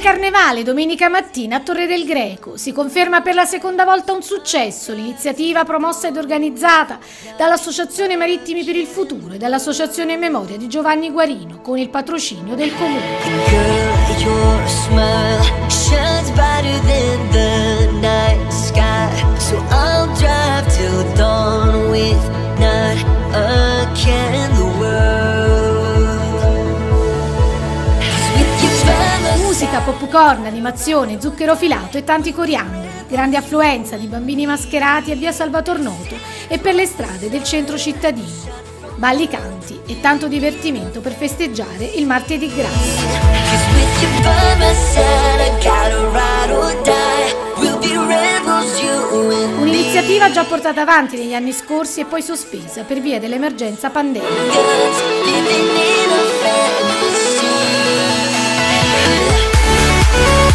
carnevale domenica mattina a Torre del Greco. Si conferma per la seconda volta un successo l'iniziativa promossa ed organizzata dall'Associazione Marittimi per il Futuro e dall'Associazione Memoria di Giovanni Guarino con il patrocinio del Comune. Popcorn, animazione, zucchero filato e tanti coriandoli. Grande affluenza di bambini mascherati a via Salvator Noto e per le strade del centro cittadino. Balli canti e tanto divertimento per festeggiare il martedì grasso. Un'iniziativa già portata avanti negli anni scorsi e poi sospesa per via dell'emergenza pandemica.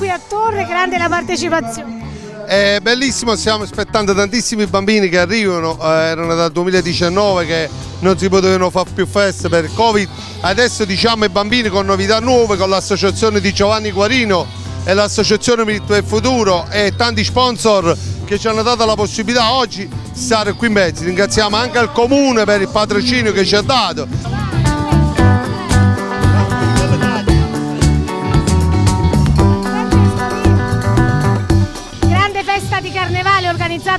qui a Torre, grande la partecipazione. È bellissimo, stiamo aspettando tantissimi bambini che arrivano, eh, erano dal 2019 che non si potevano fare più feste per il Covid, adesso diciamo i bambini con novità nuove, con l'associazione di Giovanni Guarino e l'associazione Milito del Futuro e tanti sponsor che ci hanno dato la possibilità oggi di stare qui in mezzo. Ringraziamo anche il comune per il patrocinio che ci ha dato.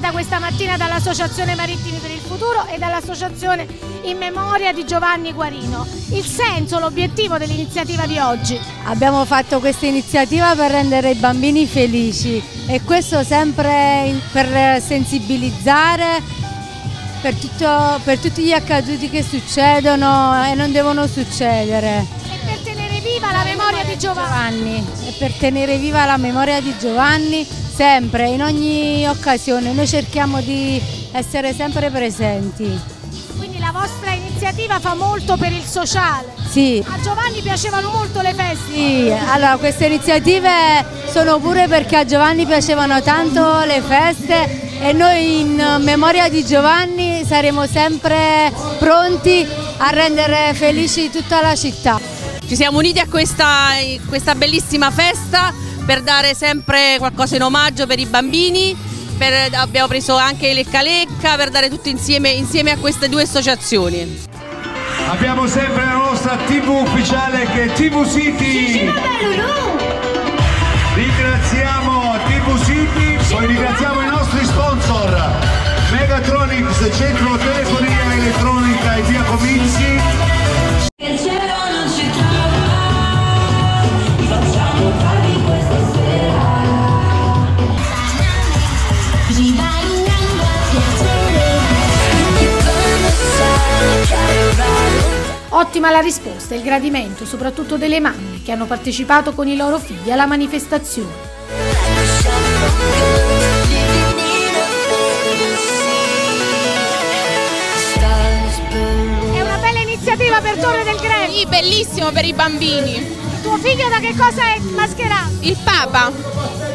Organizzata questa mattina dall'Associazione Marittimi per il Futuro e dall'Associazione in memoria di Giovanni Guarino. Il senso, l'obiettivo dell'iniziativa di oggi? Abbiamo fatto questa iniziativa per rendere i bambini felici e questo sempre per sensibilizzare per, tutto, per tutti gli accaduti che succedono e non devono succedere. Per tenere viva la memoria di Giovanni. E per tenere viva la memoria di Giovanni sempre, in ogni occasione, noi cerchiamo di essere sempre presenti. Quindi la vostra iniziativa fa molto per il sociale? Sì. A Giovanni piacevano molto le feste? Sì, allora queste iniziative sono pure perché a Giovanni piacevano tanto le feste e noi in memoria di Giovanni saremo sempre pronti a rendere felici tutta la città. Ci siamo uniti a questa, questa bellissima festa per dare sempre qualcosa in omaggio per i bambini, per, abbiamo preso anche Lecca Lecca per dare tutto insieme, insieme a queste due associazioni. Abbiamo sempre la nostra TV ufficiale che è TV City. Ringraziamo TV City, poi ringraziamo i nostri sponsor Megatronics, centro risposta e il gradimento soprattutto delle mamme che hanno partecipato con i loro figli alla manifestazione. È una bella iniziativa per Torre del Greco. Sì, bellissimo per i bambini. Il tuo figlio da che cosa è mascherato? Il Papa.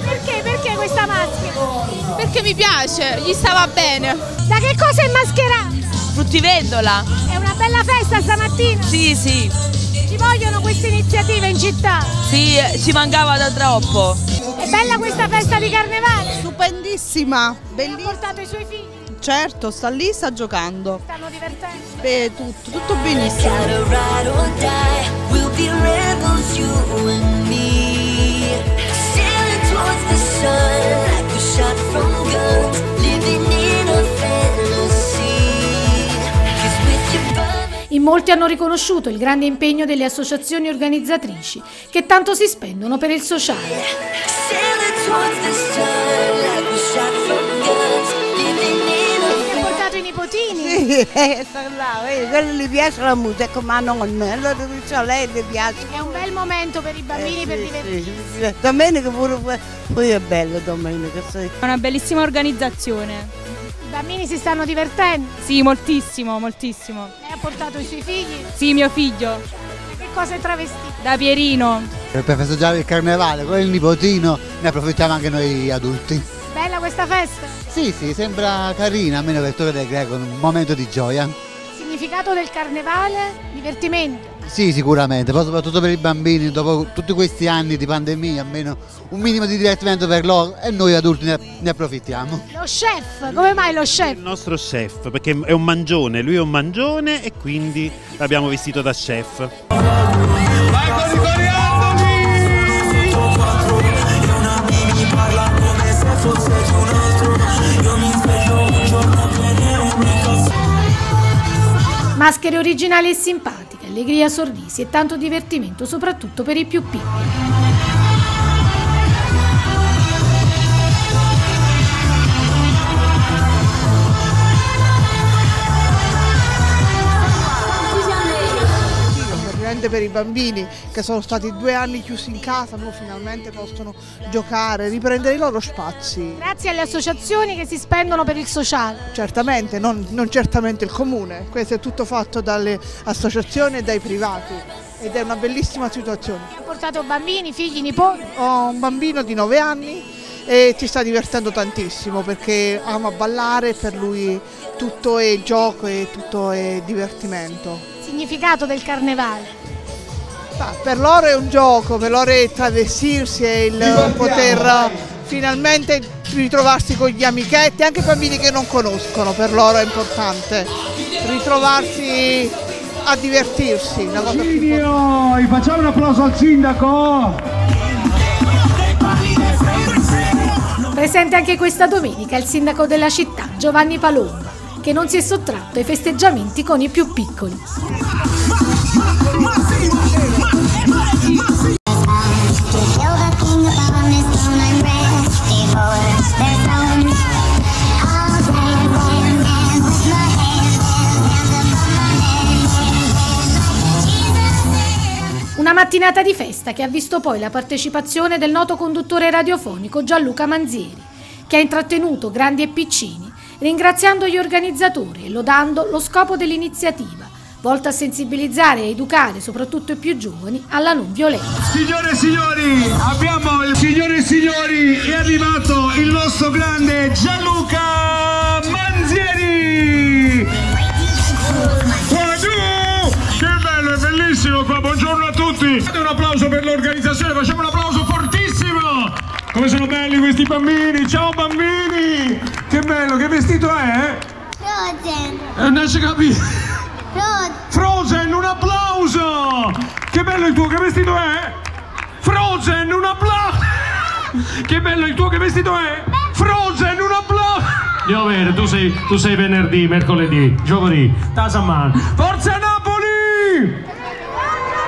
Perché? Perché questa maschera? Perché mi piace, gli stava bene. Da che cosa è mascherato? Fruttivendola. È una bella festa stamattina? Sì, sì. Ci vogliono queste iniziative in città? Sì, ci mancava da troppo. È bella questa festa di carnevale? Stupendissima, bellissima. Ha portato i suoi figli? Certo, sta lì, sta giocando. Stanno divertendo? Beh, tutto, tutto benissimo. In molti hanno riconosciuto il grande impegno delle associazioni organizzatrici che tanto si spendono per il sociale. Hai portato i nipotini? Sì, eh, eh, quello gli piace la musica, ma non, allora a lei gli piace. È un bel momento per i bambini Eh, per sì, divertirsi. sì, sì. Domenica pure, poi è bello domenica, sì. È una bellissima organizzazione. I bambini si stanno divertendo. Sì, moltissimo, moltissimo. Lei ha portato i suoi figli. Sì, mio figlio, Che cosa è travestito? da Pierino. Per festeggiare il carnevale, con il nipotino ne approfittiamo anche noi adulti. Bella questa festa? Sì, sì, sembra carina, almeno per Torre del Greco, un momento di gioia. Significato del carnevale? Divertimento. Sì, sicuramente, poi soprattutto per i bambini, dopo tutti questi anni di pandemia, almeno un minimo di divertimento per loro e noi adulti ne, ne approfittiamo. Lo chef, come mai lo chef? Il nostro chef, perché è un mangione, lui è un mangione e quindi l'abbiamo vestito da chef. Maschere originali e simpatiche, allegria, sorrisi e tanto divertimento, soprattutto per i più piccoli. Ovviamente per i bambini che sono stati due anni chiusi in casa, ora finalmente possono giocare, riprendere i loro spazi. Grazie alle associazioni che si spendono per il sociale. Certamente, non, non certamente il comune, questo è tutto fatto dalle associazioni e dai privati ed è una bellissima situazione. Ha portato bambini, figli, nipoti. Ho un bambino di 9 anni e ci sta divertendo tantissimo perché ama ballare, per lui tutto è gioco e tutto è divertimento. Significato del carnevale. Ma per loro è un gioco, per loro è travestirsi e il poter finalmente ritrovarsi con gli amichetti, anche i bambini che non conoscono, per loro è importante ritrovarsi a divertirsi. Una cosa facciamo un applauso al sindaco! Presente anche questa domenica il sindaco della città, Giovanni Palomba, che non si è sottratto ai festeggiamenti con i più piccoli. Una mattinata di festa che ha visto poi la partecipazione del noto conduttore radiofonico Gianluca Manzieri, che ha intrattenuto grandi e piccini, ringraziando gli organizzatori e lodando lo scopo dell'iniziativa, volta a sensibilizzare e educare soprattutto i più giovani alla non violenza. Signore e signori, abbiamo il signore e signori, è arrivato il nostro grande Gianluca Manzieri! Buongiorno! Che bello, è bellissimo qua, buongiorno a tutti! Fate un applauso per l'organizzazione, facciamo un applauso fortissimo! Come sono belli questi bambini, ciao bambini! Che bello, che vestito è? Frozen. Eh, non riesco a capire. Frozen. Un applauso! Che bello il tuo, che vestito è? Frozen, un applauso! Che bello il tuo, che vestito è? Frozen, un applauso! Io vero, tu sei, tu sei venerdì, mercoledì, giovedì, Tasaman. Forza Napoli!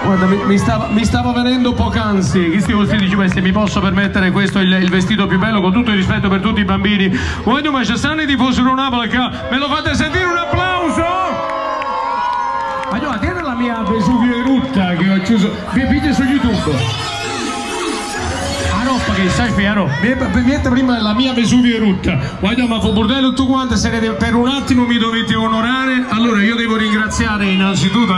Guarda, mi, mi stava, mi stava venendo poc'anzi, questi vestiti questi, mi posso permettere questo il, il vestito più bello con tutto il rispetto per tutti i bambini. Voglio ma ci stanno i tifosi di Napoli me lo fate sentire un applauso? Mia Vesuvio erutta che ho chiuso, vi vedi su YouTube. Ah no, perché sai Piero, vedete prima la mia Vesuvio erutta. Voglio ma fu bordello tu quanto se ne per un attimo mi dovete onorare. Allora io devo ringraziare innanzitutto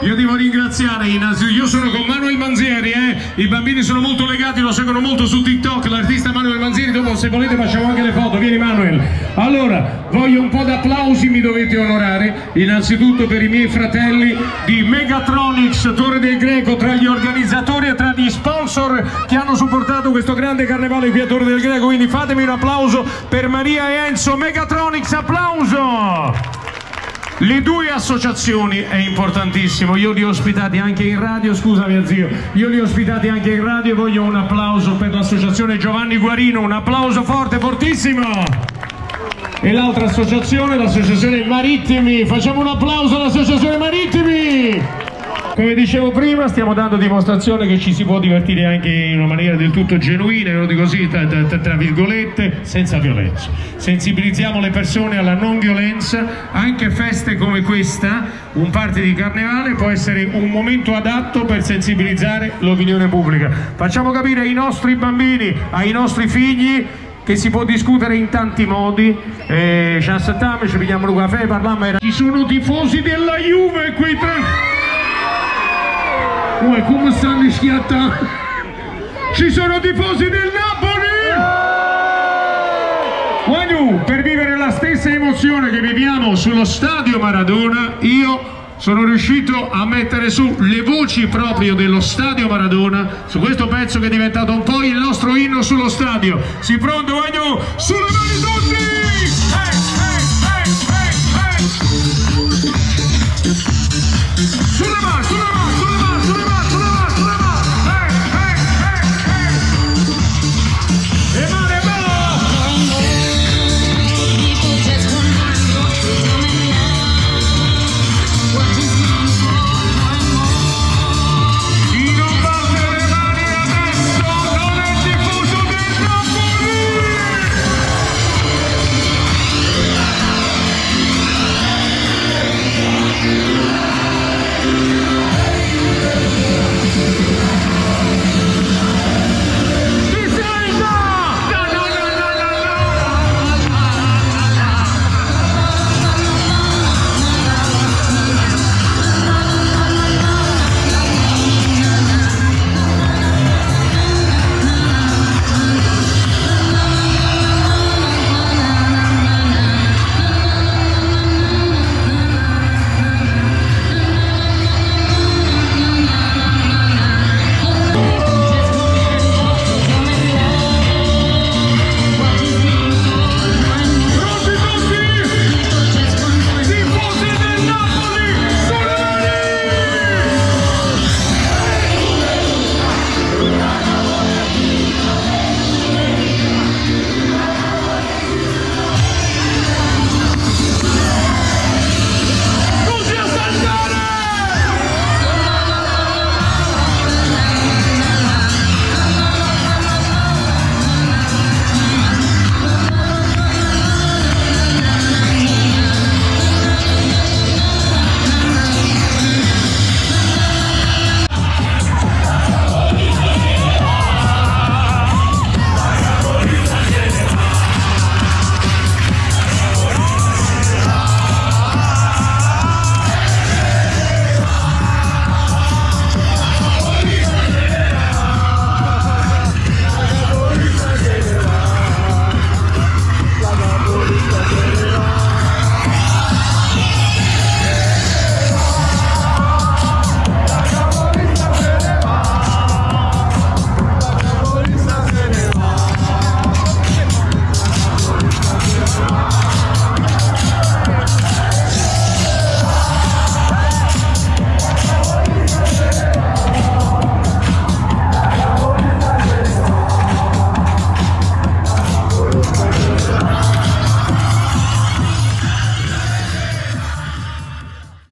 io devo ringraziare io sono con Manuel Manzieri, eh? i bambini sono molto legati, lo seguono molto su TikTok, l'artista Manuel Manzieri, dopo se volete facciamo anche le foto, vieni Manuel. Allora, voglio un po' d'applausi, mi dovete onorare, innanzitutto per i miei fratelli di Megatronics, Torre del Greco, tra gli organizzatori e tra gli sponsor che hanno supportato questo grande carnevale qui a Torre del Greco, quindi fatemi un applauso per Maria e Enzo, Megatronics, applauso! Le due associazioni è importantissimo, io li ho ospitati anche in radio, scusa mio zio, io li ho ospitati anche in radio e voglio un applauso per l'associazione Giovanni Guarino, un applauso forte, fortissimo! E l'altra associazione, l'associazione Marittimi, facciamo un applauso all'associazione Marittimi! Come dicevo prima, stiamo dando dimostrazione che ci si può divertire anche in una maniera del tutto genuina, lo dico così, tra, tra, tra virgolette, senza violenza. Sensibilizziamo le persone alla non violenza, anche feste come questa, un party di carnevale può essere un momento adatto per sensibilizzare l'opinione pubblica. Facciamo capire ai nostri bambini, ai nostri figli che si può discutere in tanti modi, eh, ci assettiamo, ci pigliamo un caffè, parliamo, ci sono tifosi della Juve qui tre... Uè, come stanno in schiatta? Ci sono tifosi del Napoli! Guagnu, per vivere la stessa emozione che viviamo sullo stadio Maradona, io sono riuscito a mettere su le voci proprio dello stadio Maradona su questo pezzo che è diventato un po' il nostro inno sullo stadio. Si pronto, Guagnu? Sulle mani tutti! Sulle mani, sulle mani!